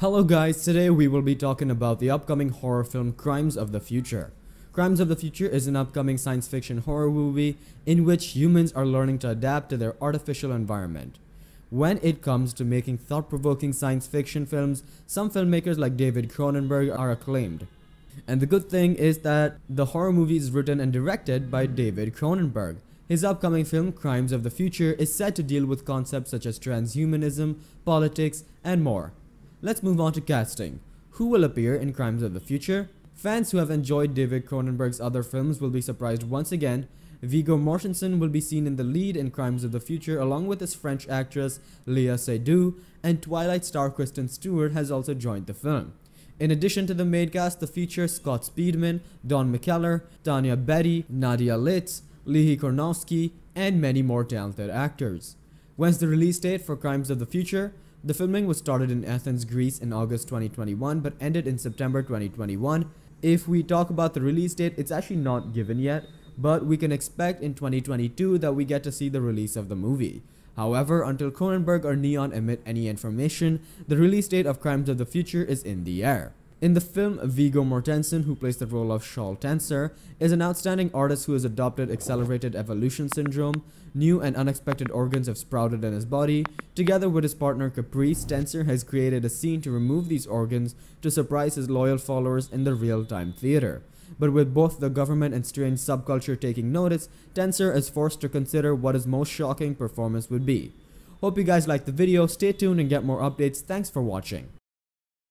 Hello guys, today we will be talking about the upcoming horror film Crimes of the Future. Crimes of the Future is an upcoming science fiction horror movie in which humans are learning to adapt to their artificial environment. When it comes to making thought-provoking science fiction films, some filmmakers like David Cronenberg are acclaimed. And the good thing is that the horror movie is written and directed by David Cronenberg. His upcoming film, Crimes of the Future, is set to deal with concepts such as transhumanism, politics, and more. Let's move on to casting. Who will appear in Crimes of the Future? Fans who have enjoyed David Cronenberg's other films will be surprised once again. Viggo Mortensen will be seen in the lead in Crimes of the Future along with his French actress Léa Seydoux, and Twilight star Kristen Stewart has also joined the film. In addition to the main cast, the features Scott Speedman, Don McKellar, Tanya Beatty, Nadia Litz, Lihi Kornowski, and many more talented actors. When's the release date for Crimes of the Future? The filming was started in Athens, Greece in August 2021 but ended in September 2021. If we talk about the release date, it's actually not given yet, but we can expect in 2022 that we get to see the release of the movie. However, until Cronenberg or Neon emit any information, the release date of Crimes of the Future is in the air. In the film, Viggo Mortensen, who plays the role of Saul Tenser, is an outstanding artist who has adopted accelerated evolution syndrome. New and unexpected organs have sprouted in his body. Together with his partner Caprice, Tenser has created a scene to remove these organs to surprise his loyal followers in the real-time theater. But with both the government and strange subculture taking notice, Tenser is forced to consider what his most shocking performance would be. Hope you guys liked the video, stay tuned and get more updates, thanks for watching.